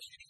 Christian.